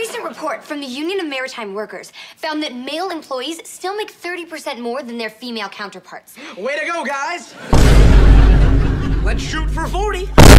recent report from the Union of Maritime Workers found that male employees still make 30% more than their female counterparts. Way to go, guys! Let's shoot for 40.